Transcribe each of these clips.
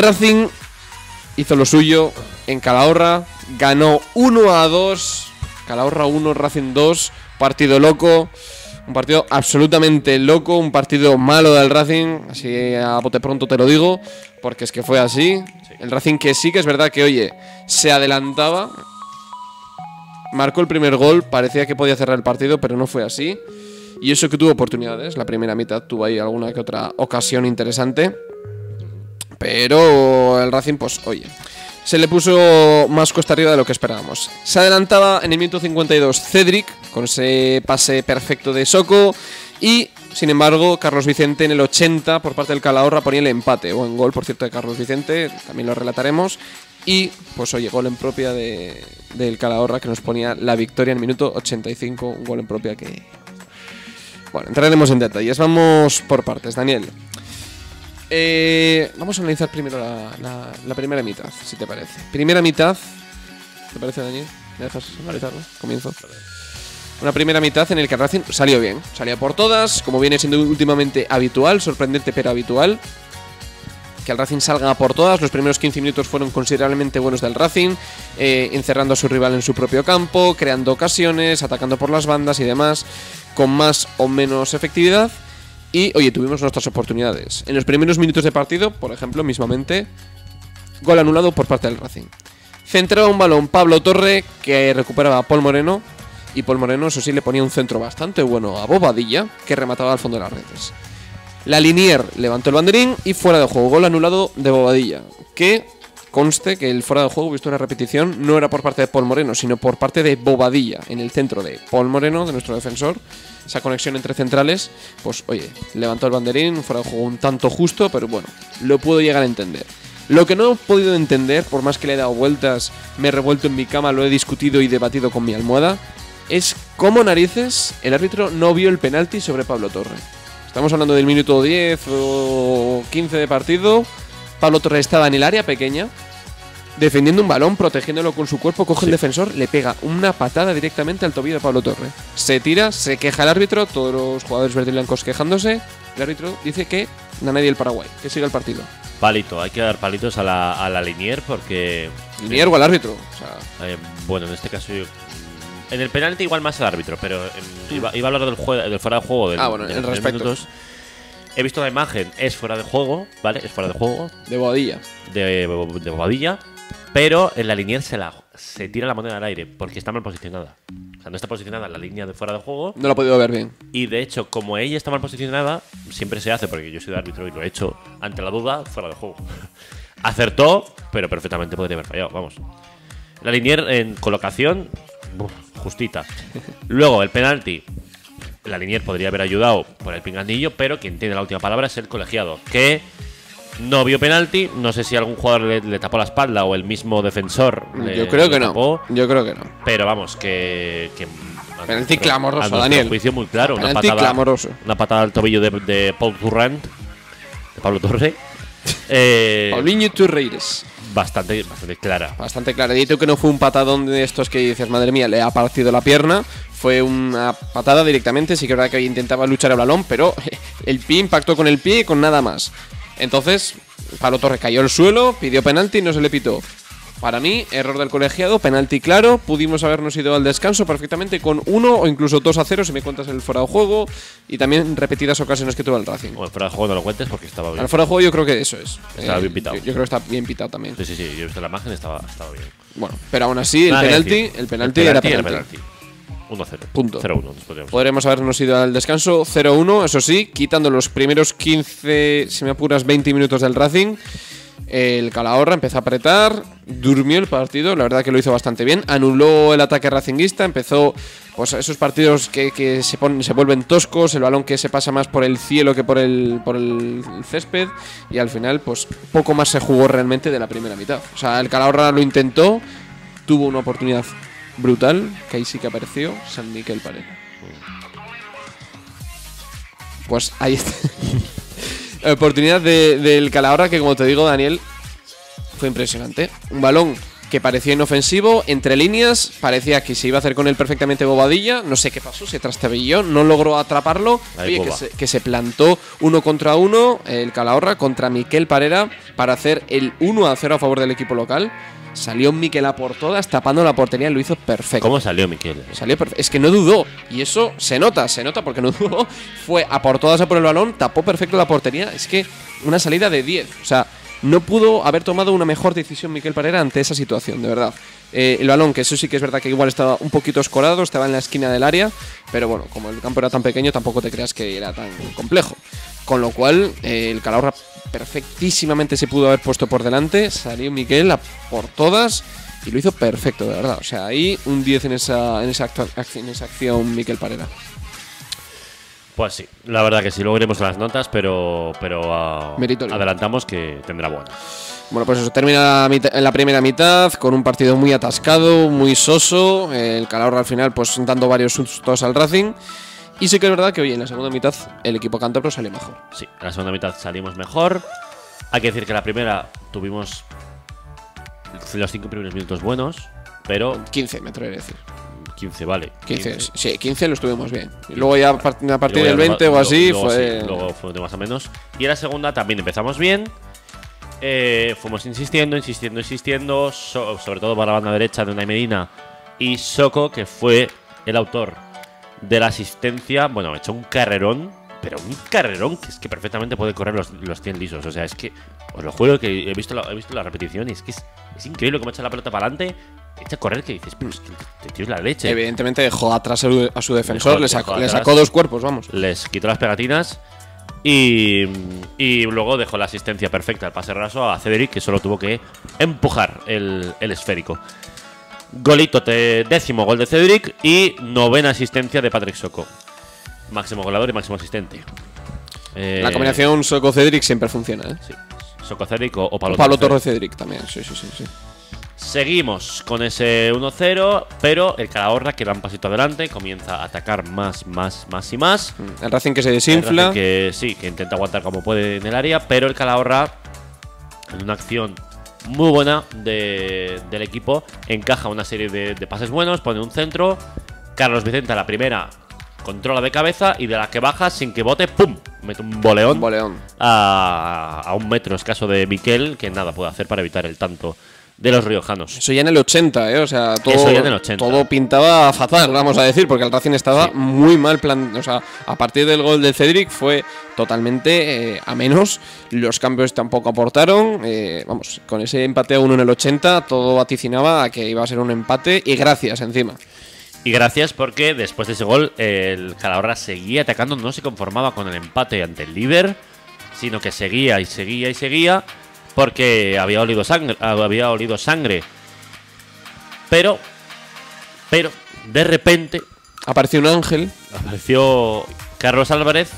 Racing hizo lo suyo en Calahorra, ganó 1 a 2. Calahorra 1, Racing 2. Partido loco. Un partido absolutamente loco, un partido malo del Racing, así a bote pronto te lo digo, porque es que fue así. El Racing que sí que es verdad que, oye, se adelantaba, marcó el primer gol, parecía que podía cerrar el partido, pero no fue así. Y eso que tuvo oportunidades, la primera mitad tuvo ahí alguna que otra ocasión interesante. Pero el Racing, pues, oye, se le puso más cuesta arriba de lo que esperábamos. Se adelantaba en el minuto 52 Cedric con ese pase perfecto de Soco y sin embargo Carlos Vicente en el 80 por parte del Calahorra ponía el empate o en gol por cierto de Carlos Vicente, también lo relataremos y pues oye, gol en propia de, del Calahorra que nos ponía la victoria en el minuto 85, un gol en propia que bueno, entraremos en detalles. Vamos por partes, Daniel. Eh, vamos a analizar primero la, primera mitad, si te parece. Primera mitad. ¿Te parece, Daniel? ¿Me dejas analizarlo? Comienzo. Una primera mitad en el que Racing salió bien. Salía por todas, como viene siendo últimamente habitual, sorprendente pero habitual. Que el Racing salga por todas. Los primeros 15 minutos fueron considerablemente buenos del Racing, eh, encerrando a su rival en su propio campo, creando ocasiones, atacando por las bandas y demás, con más o menos efectividad. Y, oye, tuvimos nuestras oportunidades. En los primeros minutos de partido, por ejemplo, mismamente, gol anulado por parte del Racing. Centraba un balón Pablo Torre que recuperaba a Paul Moreno. Y Paul Moreno, eso sí, le ponía un centro bastante bueno a Bobadilla, que remataba al fondo de las redes. La Linier levantó el banderín y fuera de juego. Gol anulado de Bobadilla. Que conste que el fuera de juego, visto una repetición, no era por parte de Paul Moreno, sino por parte de Bobadilla, en el centro de Paul Moreno, de nuestro defensor. Esa conexión entre centrales, pues oye, levantó el banderín, fuera de juego un tanto justo, pero bueno, lo puedo llegar a entender. Lo que no he podido entender, por más que le he dado vueltas, me he revuelto en mi cama, lo he discutido y debatido con mi almohada, es cómo narices el árbitro no vio el penalti sobre Pablo Torre. Estamos hablando del minuto 10 o 15 de partido. Pablo Torre estaba en el área pequeña, defendiendo un balón, protegiéndolo con su cuerpo, coge el defensor, le pega una patada directamente al tobillo de Pablo Torre. Se tira, se queja el árbitro, todos los jugadores verde y blancos quejándose. El árbitro dice que no nadie el Paraguay, que siga el partido. Palito, hay que dar palitos a la, a la Linier porque. Linier o al árbitro. O sea, Eh, bueno, en este caso yo. En el penalti igual más al árbitro, pero en- iba, iba a hablar del, del fuera de juego. Del, Ah, bueno, de en los tres respecto. minutos. He visto la imagen, es fuera de juego, ¿vale? Es fuera de juego de Bobadilla. de, de bobadilla, pero en la línea se, la, se tira la moneda al aire porque está mal posicionada. O sea, no está posicionada en la línea de fuera de juego. No lo he podido ver bien. Y de hecho, como ella está mal posicionada, siempre se hace, porque yo soy de árbitro y lo he hecho ante la duda, fuera de juego. Acertó, pero perfectamente podría haber fallado, vamos. La linier en colocación, justita. Luego, el penalti. La linier podría haber ayudado por el pinganillo, pero quien tiene la última palabra es el colegiado, que no vio penalti. No sé si algún jugador le, le tapó la espalda o el mismo defensor. le- Yo creo le que no. tapó, Yo creo que no. pero vamos, que. Penalti clamoroso, a Daniel. juicio muy claro. Una Penalti patada, clamoroso. Una patada al tobillo de, de Paul Turrant, de Pablo Torre. eh, Paulinho Turreires. bastante, bastante clara. Bastante claridito que no fue un patadón de estos que dices, madre mía, le ha partido la pierna. Fue una patada directamente, sí que es verdad que intentaba luchar el balón, pero el pie impactó con el pie y con nada más. Entonces, Pablo Torre cayó al suelo, pidió penalti y no se le pitó. Para mí, error del colegiado, penalti claro. Pudimos habernos ido al descanso perfectamente con uno o incluso 2 a 0 si me cuentas el fuera de juego. Y también repetidas ocasiones que tuvo el Racing. Bueno, fuera de juego no lo cuentes porque estaba bien. Al fuera de juego yo creo que eso es. Eh, Estaba bien pitado. Yo, yo creo que está bien pitado también. Sí, sí, sí, yo he visto la imagen, estaba, estaba bien. Bueno, pero aún así, el penalti, el penalti era penalti. penalti. 1-0. Punto. 0-1. nos podríamos- Podremos habernos ido al descanso 0-1, eso sí, quitando los primeros 15, si me apuras, 20 minutos del Racing. El Calahorra empezó a apretar, durmió el partido, la verdad que lo hizo bastante bien, anuló el ataque racinguista, empezó pues esos partidos que, que se, ponen, se vuelven toscos, el balón que se pasa más por el cielo que por el, por el césped y al final pues poco más se jugó realmente de la primera mitad. O sea, el Calahorra lo intentó, tuvo una oportunidad brutal, que ahí sí que apareció San Miquel Parera. Pues ahí está. La oportunidad de- del Calahorra que, como te digo, Daniel, fue impresionante. Un balón que parecía inofensivo, entre líneas, parecía que se iba a hacer con él perfectamente Bobadilla, no sé qué pasó, se trastabilló, no logró atraparlo, Ahí Oye, que se, que se plantó uno contra uno, el Calahorra contra Miquel Parera para hacer el 1 a 0 a favor del equipo local. Salió Miquel a por todas, tapando la portería, lo hizo perfecto. ¿Cómo salió Miquel? Salió perfe- Es que no dudó. Y eso se nota, se nota porque no dudó. Fue a por todas a por el balón, tapó perfecto la portería. Es que una salida de 10. O sea, no pudo haber tomado una mejor decisión Miquel Parera ante esa situación, de verdad. Eh, el balón, que eso sí que es verdad que igual estaba un poquito escorado, estaba en la esquina del área. Pero bueno, como el campo era tan pequeño, tampoco te creas que era tan complejo. Con lo cual, eh, el Calahorra perfectísimamente se pudo haber puesto por delante. Salió Miquel a por todas. Y lo hizo perfecto, de verdad. O sea, ahí un 10 en esa, en esa, en esa acción Miquel Parera. Pues sí, la verdad que sí, luego iremos a las notas, pero, pero ah, adelantamos que tendrá buena. Bueno, pues eso, termina la, mitad- la primera mitad con un partido muy atascado, muy soso. El Calahorra al final, pues dando varios sustos al Racing. Y sí que es verdad que hoy en la segunda mitad el equipo cántabro salió mejor. Sí, en la segunda mitad salimos mejor. Hay que decir que la primera tuvimos los cinco primeros minutos buenos, pero 15, me atrevería a decir. 15, vale. 15, sí, 15 lo estuvimos bien. Y luego ya a par- a partir del ya 20 luego- o así luego fue. sí, luego fue de más o menos. Y en la segunda también empezamos bien. Eh, fuimos insistiendo, insistiendo, insistiendo. so- sobre todo para la banda derecha de Unai Medina y Soko, que fue el autor de la asistencia. Bueno, echó un carrerón, pero un carrerón que es que perfectamente puede correr los, los 100 lisos. O sea, es que os lo juro que he visto la, he visto la repetición y es que es, es increíble cómo echa la pelota para adelante. Echa a correr que dices, pero es que te tío es la leche. Evidentemente dejó atrás a su, defensor, Dejó- le, sacó dos cuerpos, vamos. les quitó las pegatinas y, y luego dejó la asistencia perfecta al pase raso a Cedric, que solo tuvo que empujar el, el esférico. Golito, décimo gol de Cedric y novena asistencia de Patrick Soco. Máximo goleador y máximo asistente. Eh, La combinación Soco-Cedric siempre funciona, ¿eh? Sí, Soco Cedric o, o Pablo, Pablo Torres. Torre-Cedric también, sí, sí, sí. sí. Seguimos con ese 1-0, pero el Calahorra que da un pasito adelante, comienza a atacar más, más, más y más. El Racing que se El desinfla. Racing Que sí, que intenta aguantar como puede en el área, pero el Calahorra, en una acción muy buena de- del equipo, encaja una serie de, de pases buenos, pone un centro. Carlos Vicente a la primera controla de cabeza y de la que baja sin que bote, ¡pum! Mete un boleón Un boleón. a, a un metro escaso de Miquel, que nada puede hacer para evitar el tanto de los riojanos. Eso ya en el 80, ¿eh? O sea, todo, Eso ya en el 80. todo pintaba fatal, vamos a decir, porque el Racing estaba Sí. muy mal plan. O sea, a partir del gol de Cedric fue totalmente eh, a menos. Los cambios tampoco aportaron. eh, vamos, con ese empate a uno en el 80, todo vaticinaba a que iba a ser un empate y gracias encima. Y gracias porque después de ese gol el Calahorra seguía atacando, no se conformaba con el empate ante el líder, sino que seguía y seguía y seguía porque había olido sangre, había olido sangre. Pero, pero, de repente Apareció un ángel. apareció Carlos Álvarez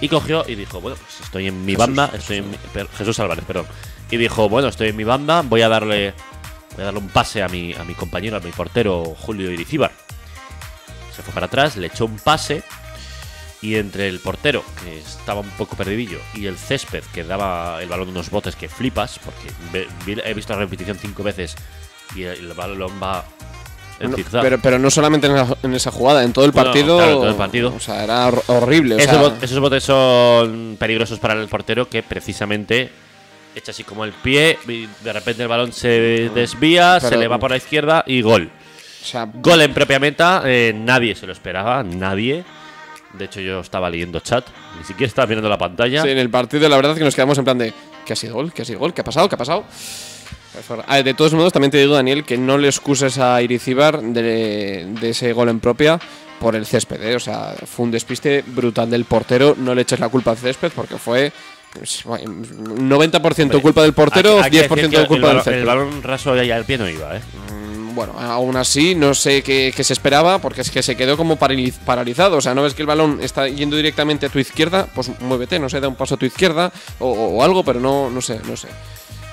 y cogió y dijo, bueno, pues estoy en mi banda, estoy en mi- per- Jesús Álvarez, perdón. Y dijo, bueno, estoy en mi banda, voy a darle voy a darle un pase a mi, a mi compañero, a mi portero Julio Iricíbar. Se fue para atrás, le echó un pase y entre el portero, que estaba un poco perdidillo, y el césped, que daba el balón unos botes que flipas, porque he visto la repetición cinco veces y el, balón va en No, pero, pero no solamente en, la- en esa jugada, en todo el Bueno, partido. claro, en todo el partido. O sea, era hor- horrible. o Esos, sea, bot- esos botes son peligrosos para el portero que precisamente echa así como el pie y de repente el balón se desvía, se Pero- le va por la izquierda y gol. o sea, Gol en propia meta, eh, nadie se lo esperaba, nadie. De hecho yo estaba leyendo chat, ni siquiera estaba mirando la pantalla. Sí, en el partido la verdad es que nos quedamos en plan de ¿qué ha sido gol? ¿Qué ha sido gol? ¿Qué ha pasado? ¿Qué ha pasado? Pues. Ah, De todos modos, también te digo, Daniel, que no le excuses a Iricibar de, de ese gol en propia por el césped. ¿eh? O sea, fue un despiste brutal del portero. No le eches la culpa al césped porque fue pues, bueno, 90% culpa del portero, hay que 10% decir que culpa el, del césped. el balón raso ahí al pie no iba, ¿eh? Bueno, aún así no sé qué, qué se esperaba porque es que se quedó como paraliz- paralizado. O sea, no ves que el balón está yendo directamente a tu izquierda, pues muévete, no sé, da un paso a tu izquierda o, o- algo, pero no, no sé, no sé.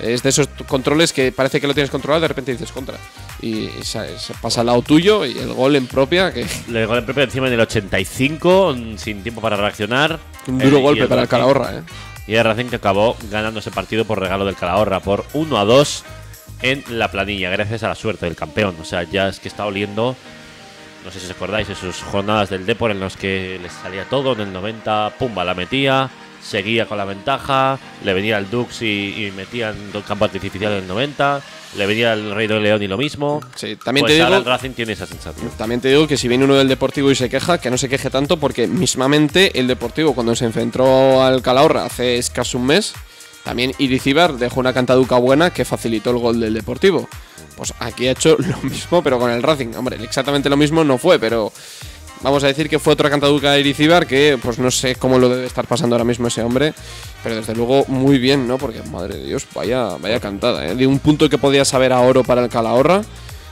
Es de esos controles que parece que lo tienes controlado, de repente dices contra. Y se, se pasa al lado tuyo y el gol en propia, que Le gol en propio encima en el 85, sin tiempo para reaccionar. un duro Eh, golpe para el Calahorra, ¿eh? Y el Racing que acabó ganando ese partido por regalo del Calahorra por 1 a 2 en la planilla, gracias a la suerte del campeón. O sea, ya es que está oliendo, no sé si os acordáis, esas jornadas del Depor en los que les salía todo, en el 90, pumba, la metía, seguía con la ventaja, le venía el Dux y, y metían dos campos artificiales en el 90, le venía el Rey de León y lo mismo. Sí, también Pues te digo el Racing tiene esa sensación. También te digo que si viene uno del Deportivo y se queja, que no se queje tanto, porque mismamente el Deportivo, cuando se enfrentó al Calahorra hace escaso un mes, también Iricibar dejó una cantaduca buena que facilitó el gol del Deportivo. Pues aquí ha hecho lo mismo, pero con el Racing. Hombre, exactamente lo mismo no fue, pero vamos a decir que fue otra cantaduca de Iricibar que, pues no sé cómo lo debe estar pasando ahora mismo ese hombre, pero desde luego muy bien, ¿no? Porque, madre de Dios, vaya, vaya cantada, ¿eh? De un punto que podía saber a oro para el Calahorra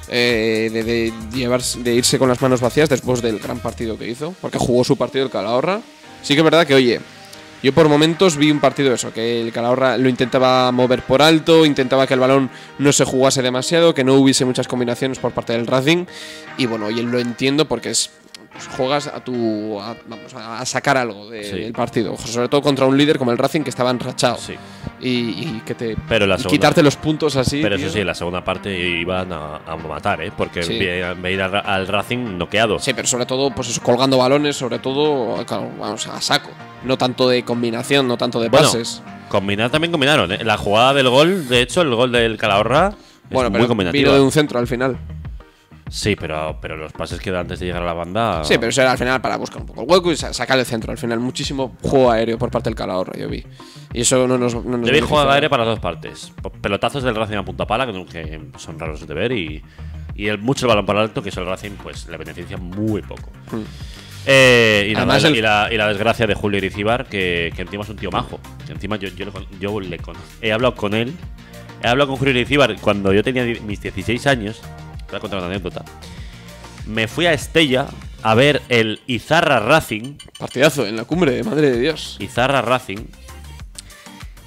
eh, de, de llevarse- de irse con las manos vacías después del gran partido que hizo, porque jugó su partido el Calahorra. Sí que es verdad que, oye, yo por momentos vi un partido eso, que el Calahorra lo intentaba mover por alto, intentaba que el balón no se jugase demasiado, que no hubiese muchas combinaciones por parte del Racing. Y bueno, oye, lo entiendo porque es pues, juegas a tu a, vamos, a sacar algo de- Sí. del partido, sobre todo contra un líder como el Racing que estaba enrachado. Sí. Y, y que te Pero la y segunda- quitarte los puntos así. Pero tío. eso sí, la segunda parte iban a, a matar, ¿eh? Porque Sí. veían al, al Racing noqueado. Sí, pero sobre todo, pues eso, colgando balones, sobre todo, vamos, a saco. No tanto de combinación, no tanto de Bueno, pases. combinar también combinaron, ¿eh? La jugada del gol, de hecho, el gol del Calahorra Bueno, es pero muy combinativa. vino de un centro al final. Sí, pero, pero los pases que da antes de llegar a la banda. Sí, pero eso era al final para buscar un poco el hueco y sa- sacar el centro. Al final, muchísimo juego aéreo por parte del Calahorra, yo vi. Y eso no nos. No nos Yo vi juego aéreo para las dos partes. Pelotazos del Racing a punta pala, que, son raros de ver, y, y el, mucho el balón para alto, que eso el Racing pues le beneficia muy poco. Eh, y, la, y la desgracia de Julio Iricibar, que, que encima es un tío majo. Que encima yo, yo, le yo le he hablado con él. He hablado con Julio Iricibar cuando yo tenía mis 16 años. Voy a contar una anécdota. Me fui a Estella a ver el Izarra Racing. Partidazo en la cumbre, madre de Dios. Izarra Racing.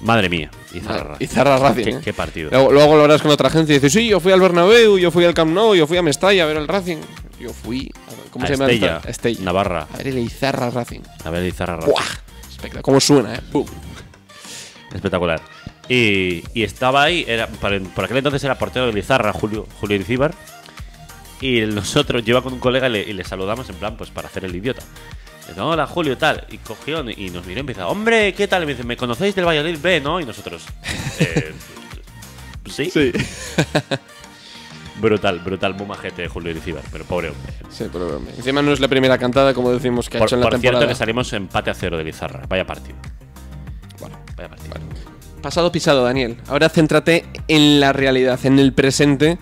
Madre mía, Izarra Racing. Izarra Racing. Qué, ¿eh? qué partido. Luego, luego lo hablas con otra gente y dices, sí, yo fui al Bernabéu, yo fui al Camp Nou, yo fui a Mestalla a ver el Racing. Yo fui. a ver, ¿Cómo A se llama? el Estella, Estella. Navarra. A ver el Izarra Racing. A ver, Izarra Racing. ¡Buah! Espectacular. ¿Cómo suena, eh? Espectacular. Y, y estaba ahí, era, por, por aquel entonces era portero de Lizarra, Julio, Julio Iricíbar. Y nosotros, yo iba con un colega y le, y le saludamos en plan, pues para hacer el idiota. Dice, hola Julio, tal. Y cogió y nos miró y empieza, hombre, ¿qué tal? Y me dice, ¿me conocéis del Valladolid B, no? Y nosotros, eh, ¿sí? Sí. Brutal, brutal, muy majete Julio Iricíbar, pero pobre hombre. Sí, pero encima no es la primera cantada, como decimos, que ha Por, hecho en la por cierto temporada. que salimos empate a cero de Lizarra. Vaya partido. Pasado pisado, Daniel. Ahora céntrate en la realidad, en el presente